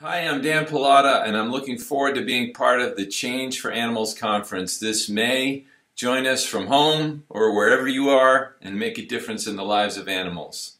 Hi, I'm Dan Pallotta, and I'm looking forward to being part of the Change for Animals conference this May. Join us from home or wherever you are and make a difference in the lives of animals.